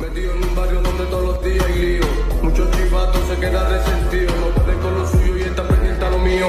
Metido en un barrio donde todos los días hay lío. Muchos chivatos se quedan resentidos. No pueden con lo suyo y está pendiente a lo mío.